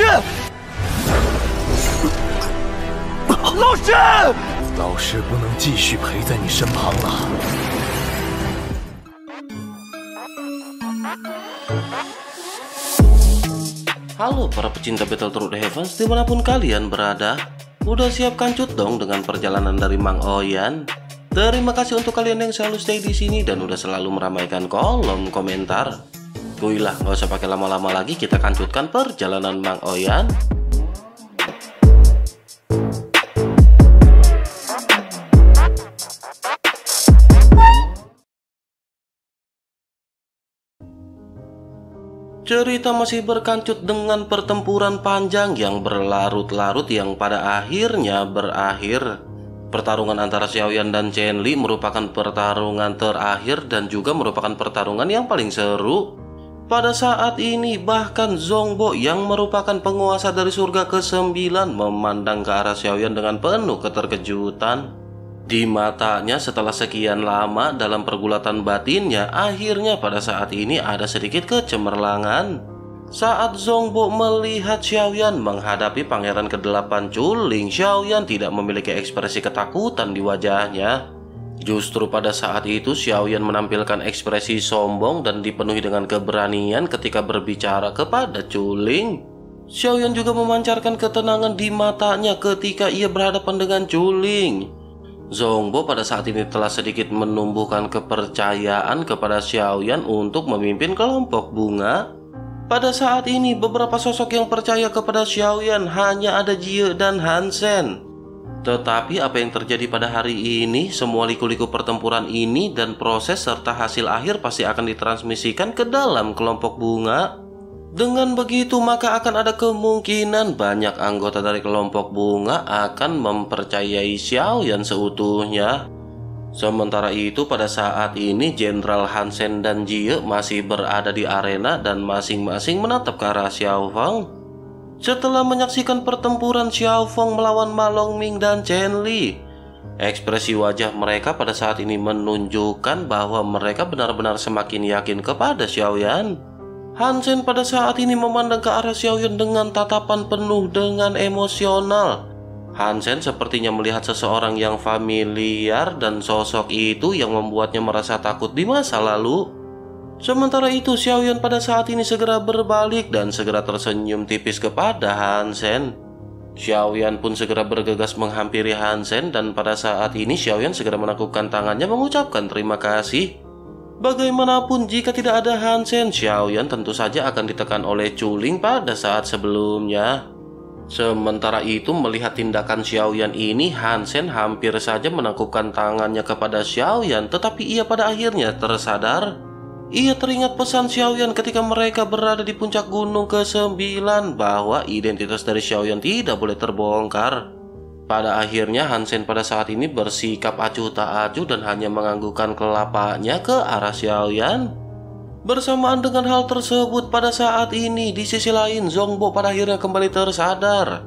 师，老师，老师不能继续陪在你身旁了。 Halo para pecinta Battle Through the Heavens dimanapun kalian berada Udah siap kancut dong dengan perjalanan dari Mang Oyan? Terima kasih untuk kalian yang selalu stay di sini dan udah selalu meramaikan kolom komentar Kuilah nggak usah pakai lama-lama lagi kita kancutkan perjalanan Mang Oyan Cerita masih berkancut dengan pertempuran panjang yang berlarut-larut yang pada akhirnya berakhir. Pertarungan antara Xiaoyan dan Chen Li merupakan pertarungan terakhir dan juga merupakan pertarungan yang paling seru. Pada saat ini bahkan Zhongbo yang merupakan penguasa dari surga ke-9 memandang ke arah Xiaoyan dengan penuh keterkejutan. Di matanya setelah sekian lama dalam pergulatan batinnya, akhirnya pada saat ini ada sedikit kecemerlangan. Saat Zhongbo melihat Xiaoyan menghadapi pangeran ke-8 Chuling, Xiaoyan tidak memiliki ekspresi ketakutan di wajahnya. Justru pada saat itu Xiaoyan menampilkan ekspresi sombong dan dipenuhi dengan keberanian ketika berbicara kepada Chuling. Xiaoyan juga memancarkan ketenangan di matanya ketika ia berhadapan dengan Chuling. Zhongbo pada saat ini telah sedikit menumbuhkan kepercayaan kepada Xiaoyan untuk memimpin kelompok bunga. Pada saat ini beberapa sosok yang percaya kepada Xiaoyan hanya ada Jie dan Hansen. Tetapi apa yang terjadi pada hari ini, semua liku-liku pertempuran ini dan proses serta hasil akhir pasti akan ditransmisikan ke dalam kelompok bunga. Dengan begitu maka akan ada kemungkinan banyak anggota dari kelompok bunga akan mempercayai Xiaoyan seutuhnya. Sementara itu pada saat ini Jenderal Hansen dan Jie masih berada di arena dan masing-masing menatap ke arah Xiao Feng. Setelah menyaksikan pertempuran Xiao Feng melawan Ma Longming dan Chen Li, ekspresi wajah mereka pada saat ini menunjukkan bahwa mereka benar-benar semakin yakin kepada Xiaoyan. Hansen pada saat ini memandang ke arah Xiaoyan dengan tatapan penuh dengan emosional. Hansen sepertinya melihat seseorang yang familiar dan sosok itu yang membuatnya merasa takut di masa lalu. Sementara itu Xiaoyan pada saat ini segera berbalik dan segera tersenyum tipis kepada Hansen. Xiaoyan pun segera bergegas menghampiri Hansen dan pada saat ini Xiaoyan segera menakupkan tangannya mengucapkan terima kasih. Bagaimanapun jika tidak ada Hansen, Xiaoyan tentu saja akan ditekan oleh Chuling pada saat sebelumnya. Sementara itu melihat tindakan Xiaoyan ini, Hansen hampir saja menangkupkan tangannya kepada Xiaoyan, tetapi ia pada akhirnya tersadar. Ia teringat pesan Xiaoyan ketika mereka berada di puncak gunung ke-9 bahwa identitas dari Xiaoyan tidak boleh terbongkar. Pada akhirnya Hansen pada saat ini bersikap acuh tak acuh dan hanya menganggukkan kelapanya ke arah Xiaoyan. Bersamaan dengan hal tersebut pada saat ini di sisi lain Zhongbo pada akhirnya kembali tersadar.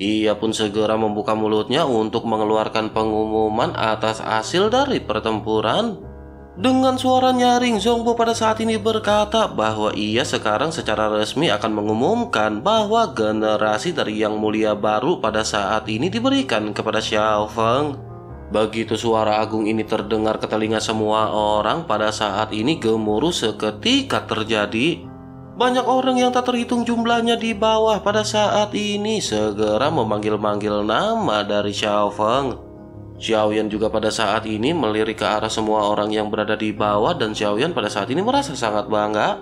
Ia pun segera membuka mulutnya untuk mengeluarkan pengumuman atas hasil dari pertempuran. Dengan suara nyaring, Zhongbo pada saat ini berkata bahwa ia sekarang secara resmi akan mengumumkan bahwa generasi dari Yang Mulia baru pada saat ini diberikan kepada Xiao Feng. Begitu suara agung ini terdengar ke telinga semua orang pada saat ini gemuruh seketika terjadi. Banyak orang yang tak terhitung jumlahnya di bawah pada saat ini segera memanggil-manggil nama dari Xiao Feng. Xiaoyan juga pada saat ini melirik ke arah semua orang yang berada di bawah dan Xiaoyan pada saat ini merasa sangat bangga.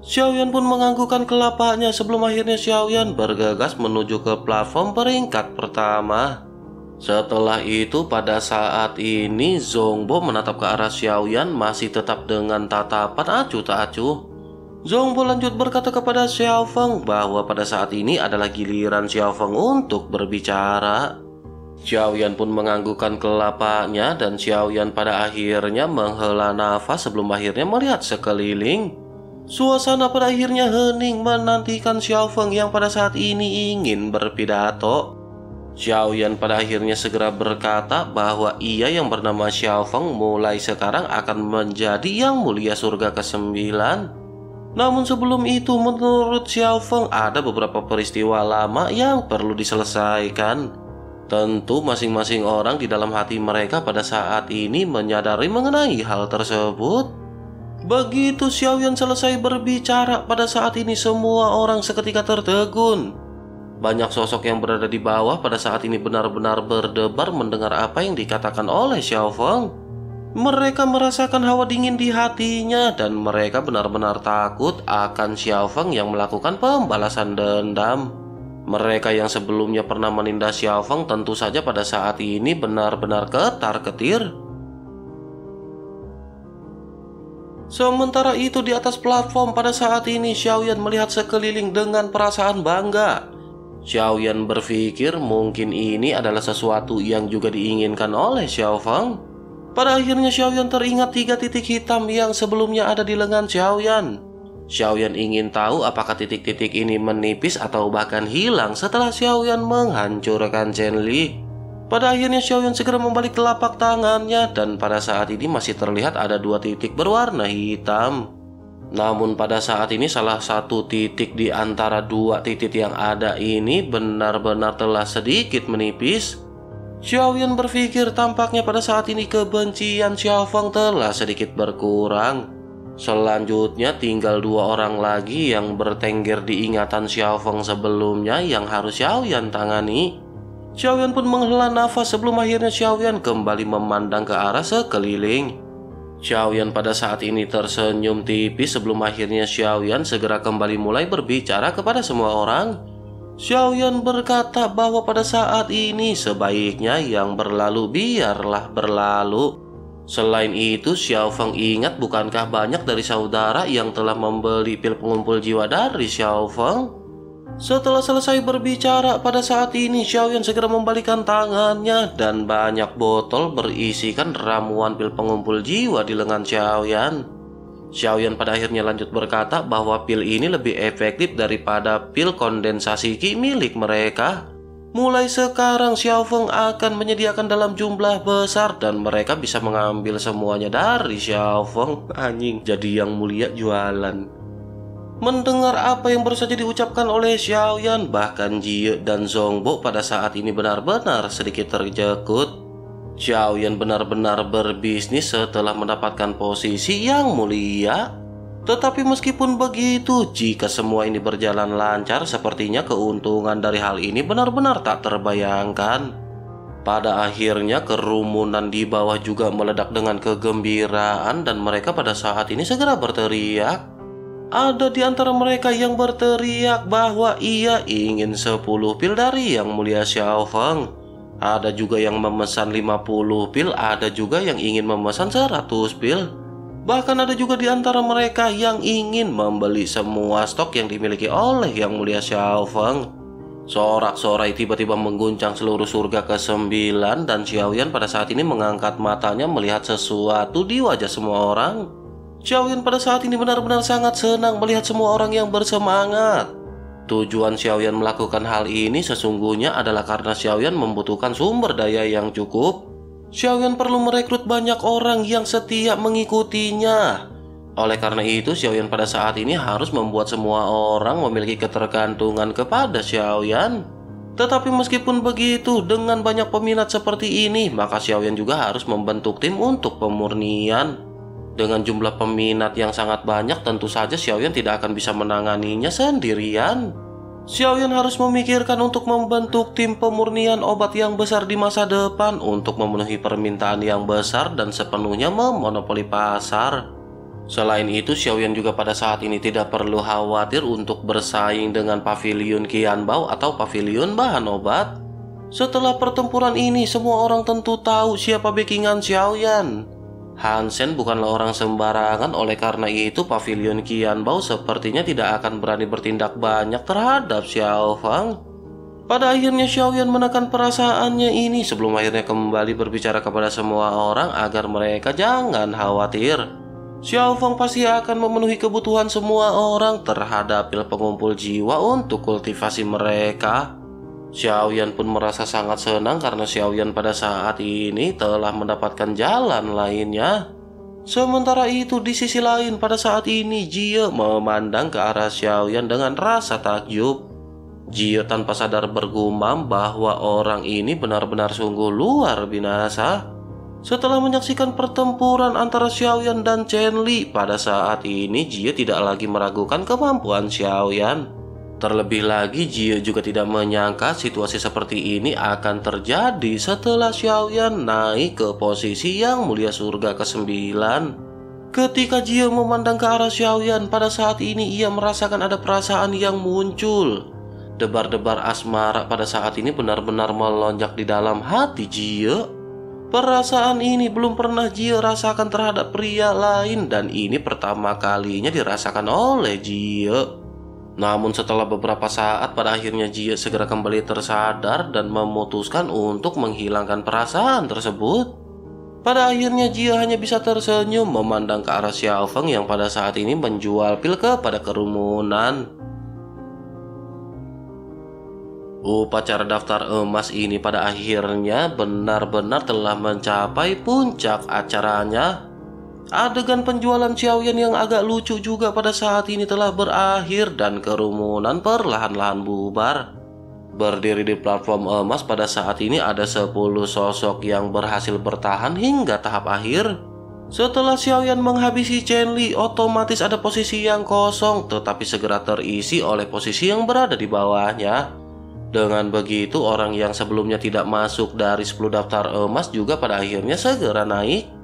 Xiaoyan pun menganggukkan kelapanya sebelum akhirnya Xiaoyan bergegas menuju ke platform peringkat pertama. Setelah itu pada saat ini Zhongbo menatap ke arah Xiaoyan masih tetap dengan tatapan acuh tak acuh. Zhongbo lanjut berkata kepada Xiao Feng bahwa pada saat ini adalah giliran Xiao Feng untuk berbicara. Xiaoyan pun menganggukkan kelapanya dan Xiaoyan pada akhirnya menghela nafas sebelum akhirnya melihat sekeliling. Suasana pada akhirnya hening menantikan Xiao Feng yang pada saat ini ingin berpidato. Xiaoyan pada akhirnya segera berkata bahwa ia yang bernama Xiao Feng mulai sekarang akan menjadi yang mulia surga ke-9. Namun sebelum itu menurut Xiao Feng ada beberapa peristiwa lama yang perlu diselesaikan. Tentu masing-masing orang di dalam hati mereka pada saat ini menyadari mengenai hal tersebut. Begitu Xiaoyan selesai berbicara pada saat ini semua orang seketika tertegun. Banyak sosok yang berada di bawah pada saat ini benar-benar berdebar mendengar apa yang dikatakan oleh Xiao Feng. Mereka merasakan hawa dingin di hatinya dan mereka benar-benar takut akan Xiao Feng yang melakukan pembalasan dendam. Mereka yang sebelumnya pernah menindas Xiao Feng tentu saja pada saat ini benar-benar ketar-ketir. Sementara itu di atas platform pada saat ini Xiaoyan melihat sekeliling dengan perasaan bangga. Xiaoyan berpikir mungkin ini adalah sesuatu yang juga diinginkan oleh Xiao Feng. Pada akhirnya Xiaoyan teringat tiga titik hitam yang sebelumnya ada di lengan Xiaoyan. Xiaoyan ingin tahu apakah titik-titik ini menipis atau bahkan hilang setelah Xiaoyan menghancurkan Chen Li. Pada akhirnya Xiaoyan segera membalik telapak tangannya dan pada saat ini masih terlihat ada dua titik berwarna hitam. Namun pada saat ini salah satu titik di antara dua titik yang ada ini benar-benar telah sedikit menipis. Xiaoyan berpikir tampaknya pada saat ini kebencian Xiaofeng telah sedikit berkurang. Selanjutnya tinggal dua orang lagi yang bertengger di ingatan Xiao Feng sebelumnya yang harus Xiao Yan tangani. Xiao Yan pun menghela nafas sebelum akhirnya Xiao Yan kembali memandang ke arah sekeliling. Xiao Yan pada saat ini tersenyum tipis sebelum akhirnya Xiao Yan segera kembali mulai berbicara kepada semua orang. Xiao Yan berkata bahwa pada saat ini sebaiknya yang berlalu biarlah berlalu. Selain itu, Xiao Feng ingat bukankah banyak dari saudara yang telah membeli pil pengumpul jiwa dari Xiao Feng? Setelah selesai berbicara pada saat ini, Xiao Yan segera membalikan tangannya dan banyak botol berisikan ramuan pil pengumpul jiwa di lengan Xiao Yan. Xiao Yan pada akhirnya lanjut berkata bahwa pil ini lebih efektif daripada pil kondensasi ki milik mereka. Mulai sekarang Xiao Feng akan menyediakan dalam jumlah besar dan mereka bisa mengambil semuanya dari Xiao Feng. Anjing, jadi yang mulia jualan. Mendengar apa yang baru saja diucapkan oleh Xiao Yan, bahkan Jie dan Zongbo pada saat ini benar-benar sedikit terjekut. Xiao Yan benar-benar berbisnis setelah mendapatkan posisi yang mulia. Tetapi meskipun begitu, jika semua ini berjalan lancar, sepertinya keuntungan dari hal ini benar-benar tak terbayangkan. Pada akhirnya kerumunan di bawah juga meledak dengan kegembiraan dan mereka pada saat ini segera berteriak. Ada di antara mereka yang berteriak bahwa ia ingin 10 pil dari yang mulia Xiao Feng. Ada juga yang memesan 50 pil, ada juga yang ingin memesan 100 pil. Bahkan ada juga di antara mereka yang ingin membeli semua stok yang dimiliki oleh Yang Mulia Xiao Feng. Sorak-sorai tiba-tiba mengguncang seluruh surga ke-9 dan Xiaoyan pada saat ini mengangkat matanya melihat sesuatu di wajah semua orang. Xiaoyan pada saat ini benar-benar sangat senang melihat semua orang yang bersemangat. Tujuan Xiaoyan melakukan hal ini sesungguhnya adalah karena Xiaoyan membutuhkan sumber daya yang cukup Xiaoyan perlu merekrut banyak orang yang setia mengikutinya. Oleh karena itu, Xiaoyan pada saat ini harus membuat semua orang memiliki ketergantungan kepada Xiaoyan. Tetapi meskipun begitu, dengan banyak peminat seperti ini, maka Xiaoyan juga harus membentuk tim untuk pemurnian. Dengan jumlah peminat yang sangat banyak, tentu saja Xiaoyan tidak akan bisa menanganinya sendirian. Xiaoyan harus memikirkan untuk membentuk tim pemurnian obat yang besar di masa depan untuk memenuhi permintaan yang besar dan sepenuhnya memonopoli pasar. Selain itu, Xiaoyan juga pada saat ini tidak perlu khawatir untuk bersaing dengan pavilion Qianbao atau pavilion bahan obat. Setelah pertempuran ini, semua orang tentu tahu siapa backingan Xiaoyan. Hansen bukanlah orang sembarangan oleh karena itu pavilion Qianbao sepertinya tidak akan berani bertindak banyak terhadap Xiao Fang. Pada akhirnya Xiaoyan menekan perasaannya ini sebelum akhirnya kembali berbicara kepada semua orang agar mereka jangan khawatir. Xiao Fang pasti akan memenuhi kebutuhan semua orang terhadap pil pengumpul jiwa untuk kultivasi mereka. Xiaoyan pun merasa sangat senang karena Xiaoyan pada saat ini telah mendapatkan jalan lainnya. Sementara itu di sisi lain pada saat ini Jie memandang ke arah Xiaoyan dengan rasa takjub. Jie tanpa sadar bergumam bahwa orang ini benar-benar sungguh luar binasa. Setelah menyaksikan pertempuran antara Xiaoyan dan Chen Li pada saat ini Jie tidak lagi meragukan kemampuan Xiaoyan. Terlebih lagi, Jie juga tidak menyangka situasi seperti ini akan terjadi setelah Xiaoyan naik ke posisi yang mulia surga ke-9. Ketika Jie memandang ke arah Xiaoyan, pada saat ini ia merasakan ada perasaan yang muncul. Debar-debar asmara pada saat ini benar-benar melonjak di dalam hati Jie. Perasaan ini belum pernah Jie rasakan terhadap pria lain dan ini pertama kalinya dirasakan oleh Jie. Namun setelah beberapa saat pada akhirnya Jie segera kembali tersadar dan memutuskan untuk menghilangkan perasaan tersebut. Pada akhirnya Jie hanya bisa tersenyum memandang ke arah Xiao Feng yang pada saat ini menjual pil kepada kerumunan. Upacara daftar emas ini pada akhirnya benar-benar telah mencapai puncak acaranya Adegan penjualan Xiaoyan yang agak lucu juga pada saat ini telah berakhir dan kerumunan perlahan-lahan bubar. Berdiri di platform emas pada saat ini ada 10 sosok yang berhasil bertahan hingga tahap akhir. Setelah Xiaoyan menghabisi Chen Li, otomatis ada posisi yang kosong tetapi segera terisi oleh posisi yang berada di bawahnya. Dengan begitu, orang yang sebelumnya tidak masuk dari 10 daftar emas juga pada akhirnya segera naik.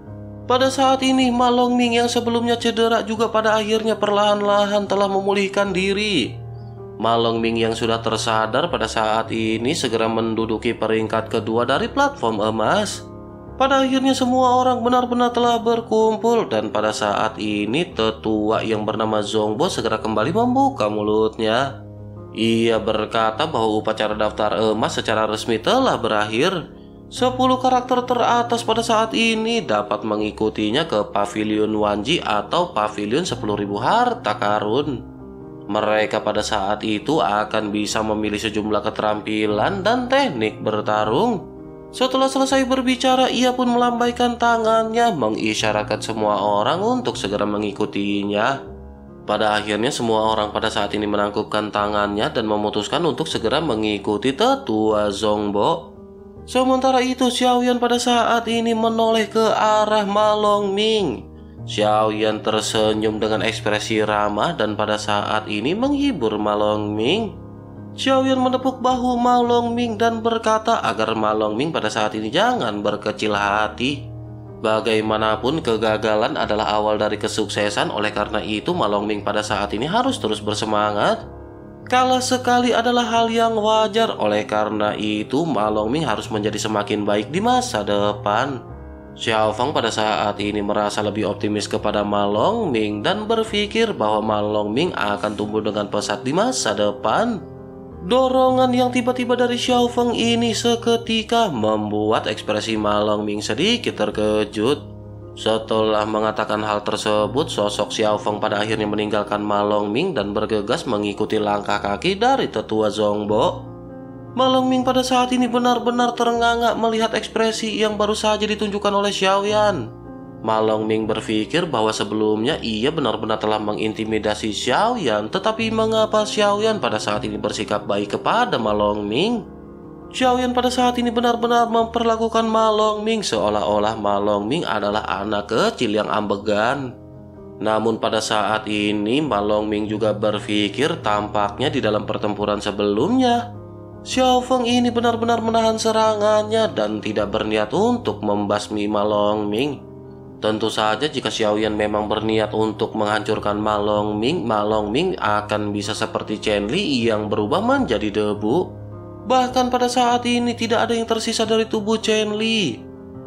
Pada saat ini, Malong Ming yang sebelumnya cedera juga pada akhirnya perlahan-lahan telah memulihkan diri. Malong Ming yang sudah tersadar pada saat ini segera menduduki peringkat kedua dari platform emas. Pada akhirnya semua orang benar-benar telah berkumpul dan pada saat ini tetua yang bernama Zongbo segera kembali membuka mulutnya. Ia berkata bahwa upacara daftar emas secara resmi telah berakhir 10 karakter teratas pada saat ini dapat mengikutinya ke Pavilion Wanji atau Pavilion 10.000 harta karun. Mereka pada saat itu akan bisa memilih sejumlah keterampilan dan teknik bertarung. Setelah selesai berbicara, ia pun melambaikan tangannya mengisyaratkan semua orang untuk segera mengikutinya. Pada akhirnya semua orang pada saat ini menangkupkan tangannya dan memutuskan untuk segera mengikuti tetua Zongbo. Sementara itu Xiaoyan pada saat ini menoleh ke arah Malong Ming. Xiaoyan tersenyum dengan ekspresi ramah dan pada saat ini menghibur Malong Ming. Xiaoyan menepuk bahu Malong Ming dan berkata agar Malong Ming pada saat ini jangan berkecil hati. Bagaimanapun kegagalan adalah awal dari kesuksesan oleh karena itu Malong Ming pada saat ini harus terus bersemangat. Kalah sekali adalah hal yang wajar, oleh karena itu Malong Ming harus menjadi semakin baik di masa depan. Xiao Feng pada saat ini merasa lebih optimis kepada Malong Ming dan berpikir bahwa Malong Ming akan tumbuh dengan pesat di masa depan. Dorongan yang tiba-tiba dari Xiao Feng ini seketika membuat ekspresi Malong Ming sedikit terkejut. Setelah mengatakan hal tersebut, sosok Xiao Feng pada akhirnya meninggalkan Malong Ming dan bergegas mengikuti langkah kaki dari tetua Zongbo. Malong Ming pada saat ini benar-benar terengah-engah melihat ekspresi yang baru saja ditunjukkan oleh Xiao Yan. Malong Ming berpikir bahwa sebelumnya ia benar-benar telah mengintimidasi Xiao Yan, tetapi mengapa Xiao Yan pada saat ini bersikap baik kepada Malong Ming? Xiaoyan pada saat ini benar-benar memperlakukan Malong Ming seolah-olah Malong Ming adalah anak kecil yang ambegan. Namun pada saat ini Malong Ming juga berpikir tampaknya di dalam pertempuran sebelumnya Xiao Feng ini benar-benar menahan serangannya dan tidak berniat untuk membasmi Malong Ming. Tentu saja jika Xiao Yan memang berniat untuk menghancurkan Malong Ming, Malong Ming akan bisa seperti Chen Li yang berubah menjadi debu. Bahkan pada saat ini tidak ada yang tersisa dari tubuh Chen Li.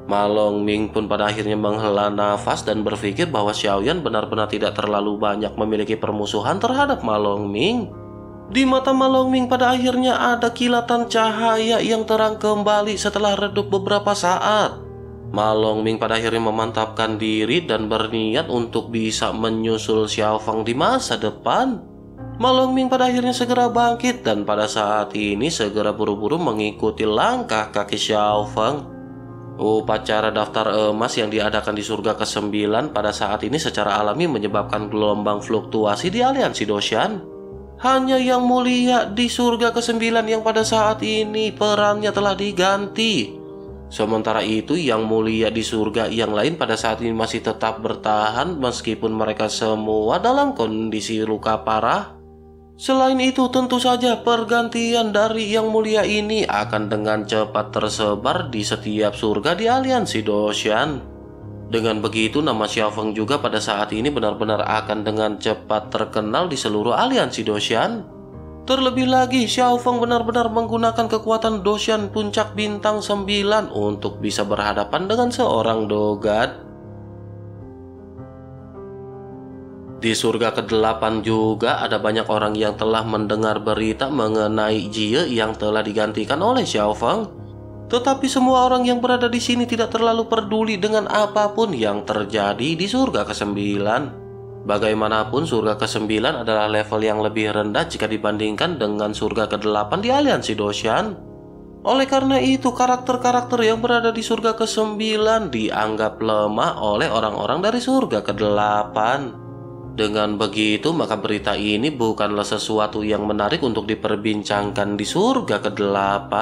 Malong Ming pun pada akhirnya menghela nafas dan berpikir bahwa Xiaoyan benar-benar tidak terlalu banyak memiliki permusuhan terhadap Malong Ming. Di mata Malong Ming pada akhirnya ada kilatan cahaya yang terang kembali setelah redup beberapa saat. Malong Ming pada akhirnya memantapkan diri dan berniat untuk bisa menyusul Xiao Fang di masa depan. Malong Ming pada akhirnya segera bangkit dan pada saat ini segera buru-buru mengikuti langkah kaki Xiao Feng. Upacara daftar emas yang diadakan di surga ke-9 pada saat ini secara alami menyebabkan gelombang fluktuasi di aliansi Doshan. Hanya yang mulia di surga ke-9 yang pada saat ini perannya telah diganti. Sementara itu yang mulia di surga yang lain pada saat ini masih tetap bertahan meskipun mereka semua dalam kondisi luka parah Selain itu, tentu saja pergantian dari yang mulia ini akan dengan cepat tersebar di setiap surga di aliansi Doshan. Dengan begitu, nama Xiaofeng juga pada saat ini benar-benar akan dengan cepat terkenal di seluruh aliansi Doshan. Terlebih lagi, Xiaofeng benar-benar menggunakan kekuatan Doshan puncak bintang 9 untuk bisa berhadapan dengan seorang Dogad. Di surga ke-8 juga ada banyak orang yang telah mendengar berita mengenai Jie yang telah digantikan oleh Xiao Feng. Tetapi semua orang yang berada di sini tidak terlalu peduli dengan apa pun yang terjadi di surga ke-9. Bagaimanapun surga ke-9 adalah level yang lebih rendah jika dibandingkan dengan surga ke-8 di aliansi Doshan. Oleh karena itu, karakter-karakter yang berada di surga ke-9 dianggap lemah oleh orang-orang dari surga ke-8. Dengan begitu, maka berita ini bukanlah sesuatu yang menarik untuk diperbincangkan di surga ke-8.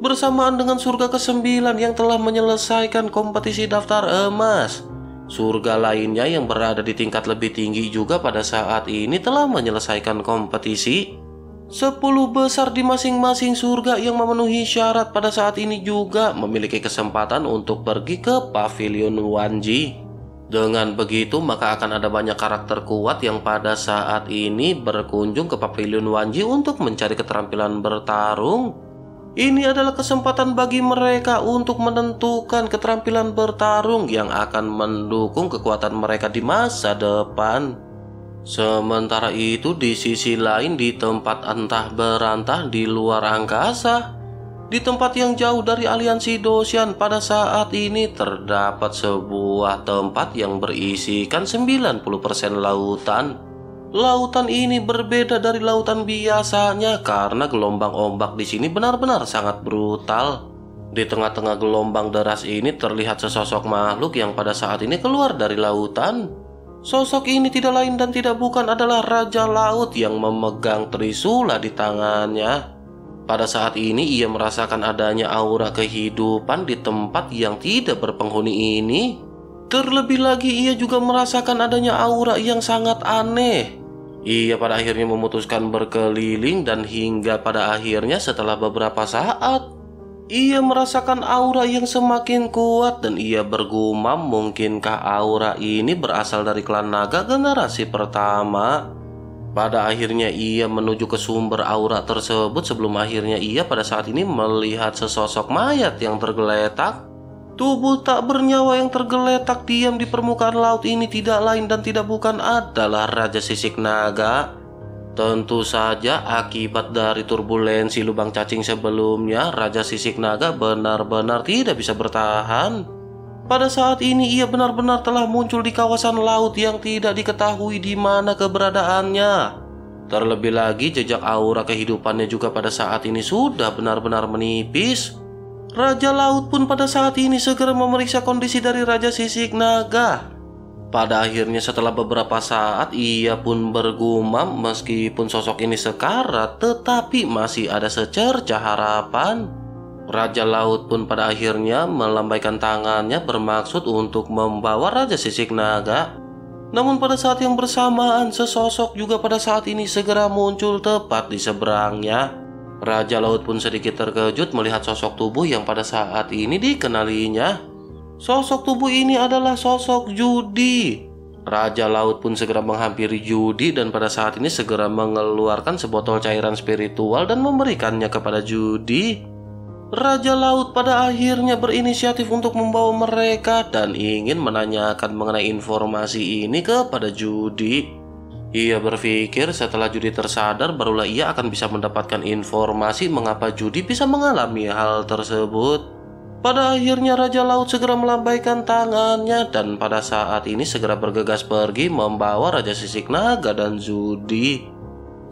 Bersamaan dengan surga ke-9 yang telah menyelesaikan kompetisi daftar emas, surga lainnya yang berada di tingkat lebih tinggi juga pada saat ini telah menyelesaikan kompetisi. Sepuluh besar di masing-masing surga yang memenuhi syarat pada saat ini juga memiliki kesempatan untuk pergi ke pavilion Wanji. Dengan begitu, maka akan ada banyak karakter kuat yang pada saat ini berkunjung ke Pavilion Wanji untuk mencari keterampilan bertarung. Ini adalah kesempatan bagi mereka untuk menentukan keterampilan bertarung yang akan mendukung kekuatan mereka di masa depan. Sementara itu, di sisi lain, di tempat entah berantah di luar angkasa, di tempat yang jauh dari aliansi Dosian pada saat ini terdapat sebuah tempat yang berisikan 90% lautan. Lautan ini berbeda dari lautan biasanya karena gelombang ombak di sini benar-benar sangat brutal. Di tengah-tengah gelombang deras ini terlihat sesosok makhluk yang pada saat ini keluar dari lautan. Sosok ini tidak lain dan tidak bukan adalah Raja Laut yang memegang trisula di tangannya. Pada saat ini ia merasakan adanya aura kehidupan di tempat yang tidak berpenghuni ini. Terlebih lagi ia juga merasakan adanya aura yang sangat aneh. Ia pada akhirnya memutuskan berkeliling dan hingga pada akhirnya setelah beberapa saat ia merasakan aura yang semakin kuat dan ia bergumam mungkinkah aura ini berasal dari klan naga generasi pertama. Pada akhirnya ia menuju ke sumber aura tersebut sebelum akhirnya ia pada saat ini melihat sesosok mayat yang tergeletak. Tubuh tak bernyawa yang tergeletak diam di permukaan laut ini tidak lain dan tidak bukan adalah Raja Sisik Naga. Tentu saja akibat dari turbulensi lubang cacing sebelumnya, Raja Sisik Naga benar-benar tidak bisa bertahan. Pada saat ini ia benar-benar telah muncul di kawasan laut yang tidak diketahui di mana keberadaannya. Terlebih lagi jejak aura kehidupannya juga pada saat ini sudah benar-benar menipis. Raja Laut pun pada saat ini segera memeriksa kondisi dari Raja Sisik Naga. Pada akhirnya setelah beberapa saat ia pun bergumam meskipun sosok ini sekarat tetapi masih ada secerca harapan. Raja Laut pun pada akhirnya melambaikan tangannya bermaksud untuk membawa Raja Sisik Naga. Namun pada saat yang bersamaan sesosok juga pada saat ini segera muncul tepat di seberangnya. Raja Laut pun sedikit terkejut melihat sosok tubuh yang pada saat ini dikenalinya. Sosok tubuh ini adalah sosok Judi. Raja Laut pun segera menghampiri Judi dan pada saat ini segera mengeluarkan sebotol cairan spiritual dan memberikannya kepada Judi. Raja Laut pada akhirnya berinisiatif untuk membawa mereka dan ingin menanyakan mengenai informasi ini kepada Judi. Ia berpikir setelah Judi tersadar barulah ia akan bisa mendapatkan informasi mengapa Judi bisa mengalami hal tersebut. Pada akhirnya Raja Laut segera melambaikan tangannya dan pada saat ini segera bergegas pergi membawa Raja Sisik Naga dan Judi.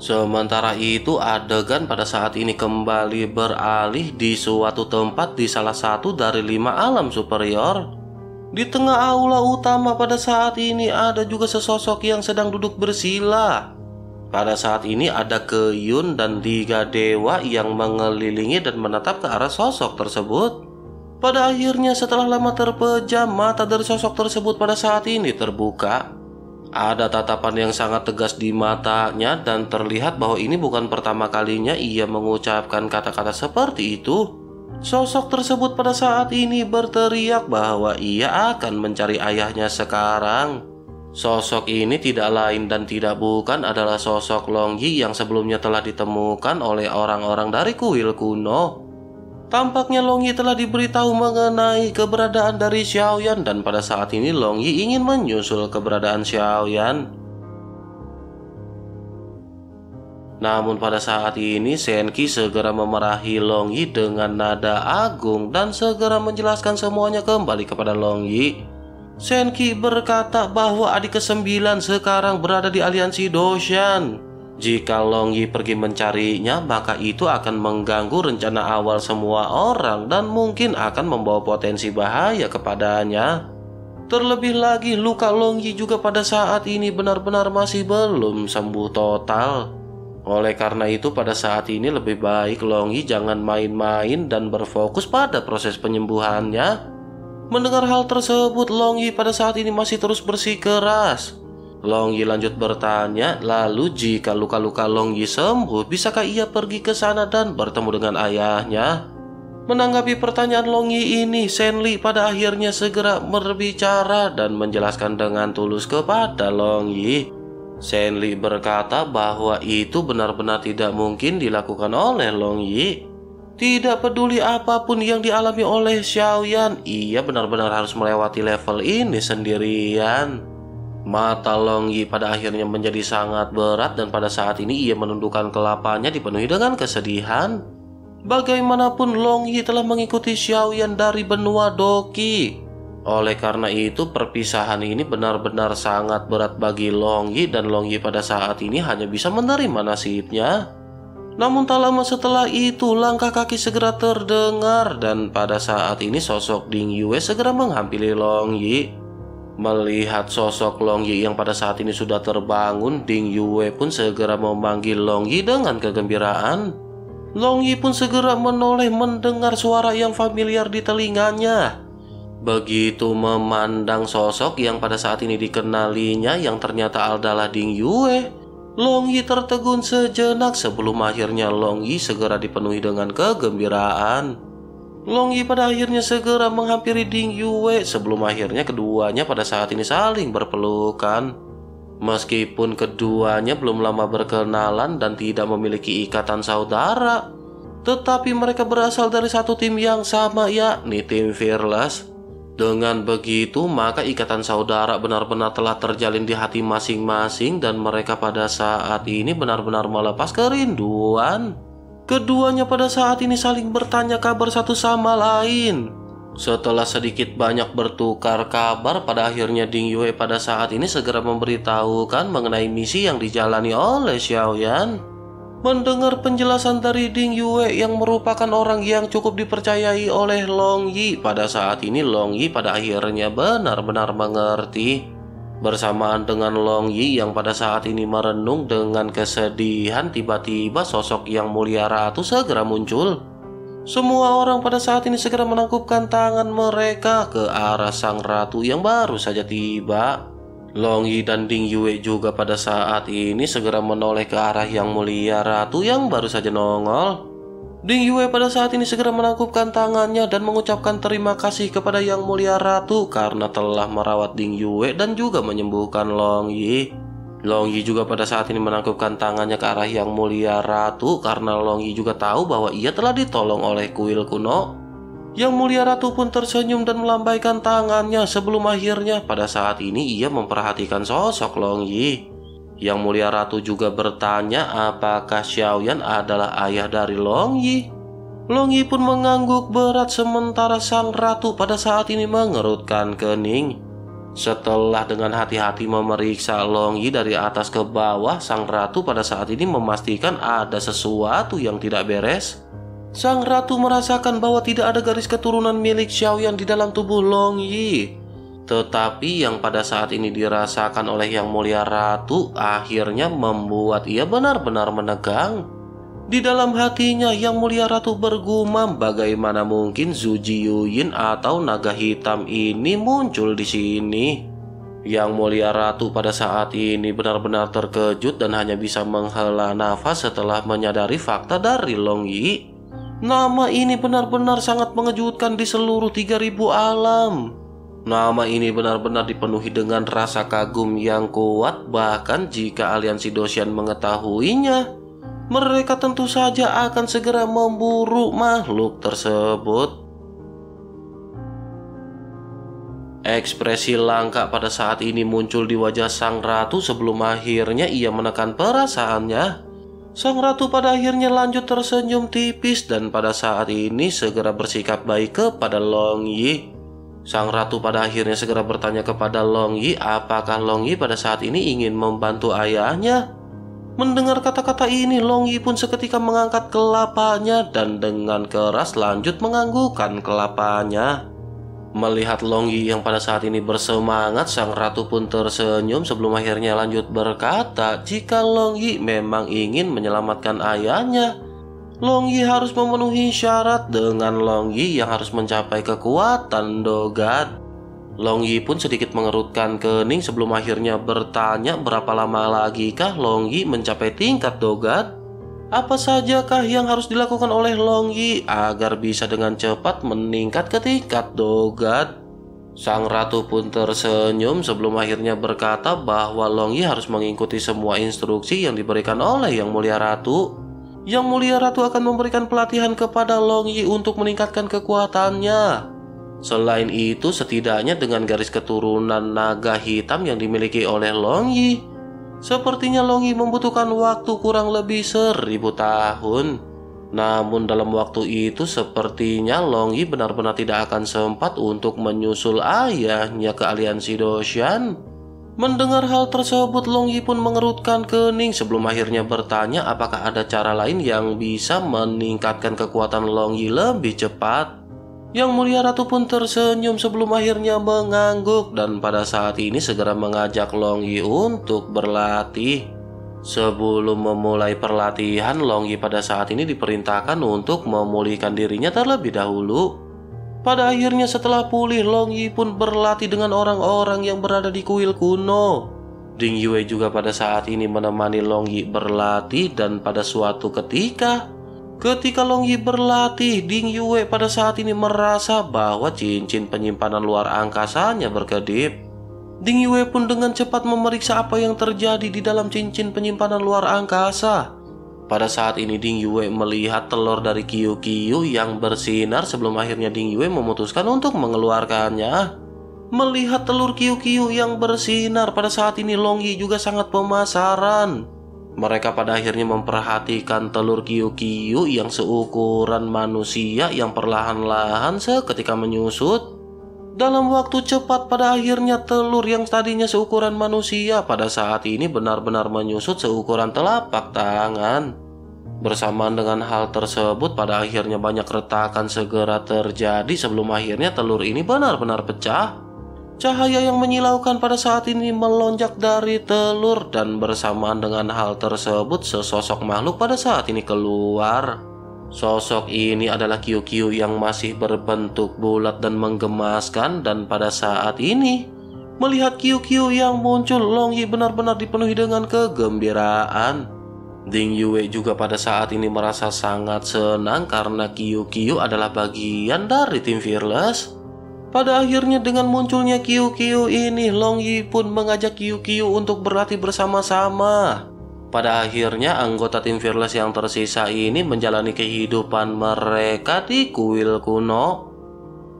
Sementara itu adegan pada saat ini kembali beralih di suatu tempat di salah satu dari lima alam superior. Di tengah aula utama pada saat ini ada juga sesosok yang sedang duduk bersila. Pada saat ini ada Keyun dan tiga dewa yang mengelilingi dan menatap ke arah sosok tersebut. Pada akhirnya setelah lama terpejam, mata dari sosok tersebut pada saat ini terbuka. Ada tatapan yang sangat tegas di matanya dan terlihat bahwa ini bukan pertama kalinya ia mengucapkan kata-kata seperti itu. Sosok tersebut pada saat ini berteriak bahwa ia akan mencari ayahnya sekarang. Sosok ini tidak lain dan tidak bukan adalah sosok Longyi yang sebelumnya telah ditemukan oleh orang-orang dari kuil kuno. Tampaknya Longyi telah diberitahu mengenai keberadaan dari Xiaoyan dan pada saat ini Longyi ingin menyusul keberadaan Xiaoyan. Namun pada saat ini Senki segera memarahi Longyi dengan nada agung dan segera menjelaskan semuanya kembali kepada Longyi. Senki berkata bahwa adik kesembilan sekarang berada di aliansi Doshan. Jika Long Yi pergi mencarinya, maka itu akan mengganggu rencana awal semua orang dan mungkin akan membawa potensi bahaya kepadanya. Terlebih lagi, luka Long Yi juga pada saat ini benar-benar masih belum sembuh total. Oleh karena itu, pada saat ini lebih baik Long Yi jangan main-main dan berfokus pada proses penyembuhannya. Mendengar hal tersebut, Long Yi pada saat ini masih terus bersikeras. Long Yi lanjut bertanya, lalu jika luka-luka Long Yi sembuh, bisakah ia pergi ke sana dan bertemu dengan ayahnya? Menanggapi pertanyaan Long Yi ini, Shen Li pada akhirnya segera berbicara dan menjelaskan dengan tulus kepada Long Yi. Shen Li berkata bahwa itu benar-benar tidak mungkin dilakukan oleh Long Yi. Tidak peduli apa pun yang dialami oleh Xiaoyan, ia benar-benar harus melewati level ini sendirian. Mata Long Yi pada akhirnya menjadi sangat berat dan pada saat ini ia menundukkan kelapanya dipenuhi dengan kesedihan. Bagaimanapun Long Yi telah mengikuti Xiaoyan dari benua Doki. Oleh karena itu perpisahan ini benar-benar sangat berat bagi Long Yi dan Long Yi pada saat ini hanya bisa menerima nasibnya. Namun tak lama setelah itu langkah kaki segera terdengar dan pada saat ini sosok Ding Yue segera menghampiri Long Yi. Melihat sosok Long Yi yang pada saat ini sudah terbangun, Ding Yue pun segera memanggil Long Yi dengan kegembiraan. Long Yi pun segera menoleh mendengar suara yang familiar di telinganya. Begitu memandang sosok yang pada saat ini dikenalinya yang ternyata adalah Ding Yue, Long Yi tertegun sejenak sebelum akhirnya Long Yi segera dipenuhi dengan kegembiraan. Long Yi pada akhirnya segera menghampiri Ding Yue sebelum akhirnya keduanya pada saat ini saling berpelukan. Meskipun keduanya belum lama berkenalan dan tidak memiliki ikatan saudara, tetapi mereka berasal dari satu tim yang sama yakni tim Fearless. Dengan begitu, maka ikatan saudara benar-benar telah terjalin di hati masing-masing dan mereka pada saat ini benar-benar melepas kerinduan. Keduanya pada saat ini saling bertanya kabar satu sama lain. Setelah sedikit banyak bertukar kabar, pada akhirnya Ding Yue pada saat ini segera memberitahukan mengenai misi yang dijalani oleh Xiaoyan. Mendengar penjelasan dari Ding Yue yang merupakan orang yang cukup dipercayai oleh Long Yi, pada saat ini Long Yi pada akhirnya benar-benar mengerti. Bersamaan dengan Long Yi yang pada saat ini merenung dengan kesedihan tiba-tiba sosok yang mulia ratu segera muncul. Semua orang pada saat ini segera menangkupkan tangan mereka ke arah sang ratu yang baru saja tiba. Long Yi dan Ding Yue juga pada saat ini segera menoleh ke arah yang mulia ratu yang baru saja nongol. Ding Yue pada saat ini segera menangkupkan tangannya dan mengucapkan terima kasih kepada Yang Mulia Ratu karena telah merawat Ding Yue dan juga menyembuhkan Long Yi. Long Yi juga pada saat ini menangkupkan tangannya ke arah Yang Mulia Ratu karena Long Yi juga tahu bahwa ia telah ditolong oleh kuil kuno. Yang Mulia Ratu pun tersenyum dan melambaikan tangannya sebelum akhirnya pada saat ini ia memperhatikan sosok Long Yi. Yang mulia ratu juga bertanya apakah Xiaoyan adalah ayah dari Long Yi. Long Yi pun mengangguk berat sementara sang ratu pada saat ini mengerutkan kening. Setelah dengan hati-hati memeriksa Long Yi dari atas ke bawah, sang ratu pada saat ini memastikan ada sesuatu yang tidak beres. Sang ratu merasakan bahwa tidak ada garis keturunan milik Xiaoyan di dalam tubuh Long Yi. Tetapi yang pada saat ini dirasakan oleh Yang Mulia Ratu akhirnya membuat ia benar-benar menegang. Di dalam hatinya Yang Mulia Ratu bergumam bagaimana mungkin Zhu Jiyuyin atau naga hitam ini muncul di sini. Yang Mulia Ratu pada saat ini benar-benar terkejut dan hanya bisa menghela nafas setelah menyadari fakta dari Long Yi. Nama ini benar-benar sangat mengejutkan di seluruh 3000 alam. Nama ini benar-benar dipenuhi dengan rasa kagum yang kuat bahkan jika aliansi Dosian mengetahuinya. Mereka tentu saja akan segera memburu makhluk tersebut. Ekspresi langka pada saat ini muncul di wajah sang ratu sebelum akhirnya ia menekan perasaannya. Sang ratu pada akhirnya lanjut tersenyum tipis dan pada saat ini segera bersikap baik kepada Long Yi. Sang ratu pada akhirnya segera bertanya kepada Long Yi apakah Long Yi pada saat ini ingin membantu ayahnya. Mendengar kata-kata ini, Long Yi pun seketika mengangkat kelapanya dan dengan keras lanjut menganggukkan kelapanya. Melihat Long Yi yang pada saat ini bersemangat, sang ratu pun tersenyum sebelum akhirnya lanjut berkata, jika Long Yi memang ingin menyelamatkan ayahnya, Long Yi harus memenuhi syarat dengan Long Yi yang harus mencapai kekuatan Dogad. Long Yi pun sedikit mengerutkan kening sebelum akhirnya bertanya berapa lama lagi kah Long Yi mencapai tingkat Dogad? Apa sajakah yang harus dilakukan oleh Long Yi agar bisa dengan cepat meningkat ke tingkat Dogad? Sang ratu pun tersenyum sebelum akhirnya berkata bahwa Long Yi harus mengikuti semua instruksi yang diberikan oleh Yang Mulia Ratu. Yang Mulia Ratu akan memberikan pelatihan kepada Long Yi untuk meningkatkan kekuatannya. Selain itu, setidaknya dengan garis keturunan naga hitam yang dimiliki oleh Long Yi, sepertinya Long Yi membutuhkan waktu kurang lebih seribu tahun. Namun dalam waktu itu sepertinya Long Yi benar-benar tidak akan sempat untuk menyusul ayahnya ke aliansi Doshan. Mendengar hal tersebut, Long Yi pun mengerutkan kening sebelum akhirnya bertanya apakah ada cara lain yang bisa meningkatkan kekuatan Long Yi lebih cepat. Yang mulia ratu pun tersenyum sebelum akhirnya mengangguk dan pada saat ini segera mengajak Long Yi untuk berlatih. Sebelum memulai perlatihan, Long Yi pada saat ini diperintahkan untuk memulihkan dirinya terlebih dahulu. Pada akhirnya setelah pulih, Long Yi pun berlatih dengan orang-orang yang berada di kuil kuno. Ding Yue juga pada saat ini menemani Long Yi berlatih dan pada suatu ketika, ketika Long Yi berlatih, Ding Yue pada saat ini merasa bahwa cincin penyimpanan luar angkasanya berkedip. Ding Yue pun dengan cepat memeriksa apa yang terjadi di dalam cincin penyimpanan luar angkasa. Pada saat ini Ding Yue melihat telur dari Kiyu Kiyu yang bersinar sebelum akhirnya Ding Yue memutuskan untuk mengeluarkannya. Melihat telur Kiyu Kiyu yang bersinar pada saat ini Long Yi juga sangat pemasaran. Mereka pada akhirnya memperhatikan telur Kiyu Kiyu yang seukuran manusia yang perlahan-lahan seketika menyusut. Dalam waktu cepat pada akhirnya telur yang tadinya seukuran manusia pada saat ini benar-benar menyusut seukuran telapak tangan. Bersamaan dengan hal tersebut pada akhirnya banyak retakan segera terjadi sebelum akhirnya telur ini benar-benar pecah. Cahaya yang menyilaukan pada saat ini melonjak dari telur dan bersamaan dengan hal tersebut sesosok makhluk pada saat ini keluar. Sosok ini adalah Kyu-Kyu yang masih berbentuk bulat dan menggemaskan dan pada saat ini melihat Kyu-Kyu yang muncul Long Yi benar-benar dipenuhi dengan kegembiraan. Ding Yue juga pada saat ini merasa sangat senang karena Kiyu adalah bagian dari tim Fearless. Pada akhirnya dengan munculnya Kiyu ini, Long Yi pun mengajak Kiyu untuk berlatih bersama-sama. Pada akhirnya anggota tim Fearless yang tersisa ini menjalani kehidupan mereka di kuil kuno.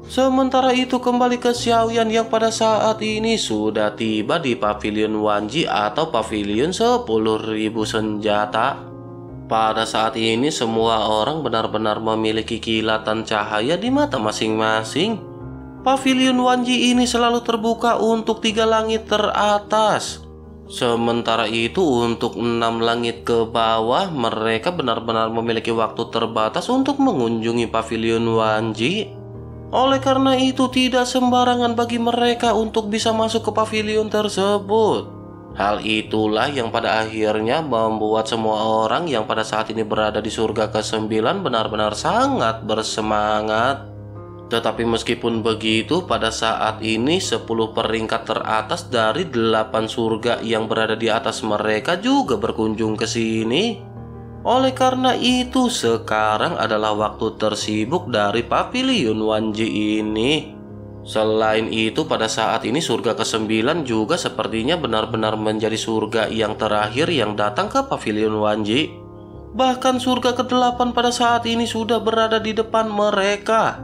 Sementara itu kembali ke Xiaoyan yang pada saat ini sudah tiba di pavilion Wanji atau pavilion 10.000 senjata. Pada saat ini semua orang benar-benar memiliki kilatan cahaya di mata masing-masing. Pavilion Wanji ini selalu terbuka untuk tiga langit teratas. Sementara itu untuk enam langit ke bawah mereka benar-benar memiliki waktu terbatas untuk mengunjungi Pavilion Wanji. Oleh karena itu tidak sembarangan bagi mereka untuk bisa masuk ke pavilion tersebut. Hal itulah yang pada akhirnya membuat semua orang yang pada saat ini berada di surga ke-9 benar-benar sangat bersemangat. Tetapi meskipun begitu, pada saat ini 10 peringkat teratas dari 8 surga yang berada di atas mereka juga berkunjung ke sini. Oleh karena itu, sekarang adalah waktu tersibuk dari Pavilion Wanji ini. Selain itu, pada saat ini surga ke-9 juga sepertinya benar-benar menjadi surga yang terakhir yang datang ke Pavilion Wanji. Bahkan surga ke-8 pada saat ini sudah berada di depan mereka.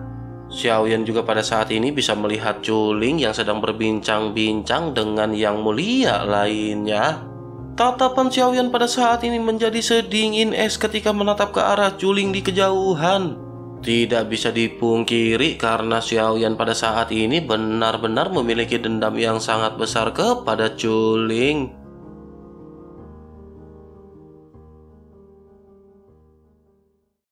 Xiaoyan juga pada saat ini bisa melihat Culing yang sedang berbincang-bincang dengan yang mulia lainnya. Tatapan Xiaoyan pada saat ini menjadi sedingin es ketika menatap ke arah Culing di kejauhan. Tidak bisa dipungkiri karena Xiaoyan pada saat ini benar-benar memiliki dendam yang sangat besar kepada Culing.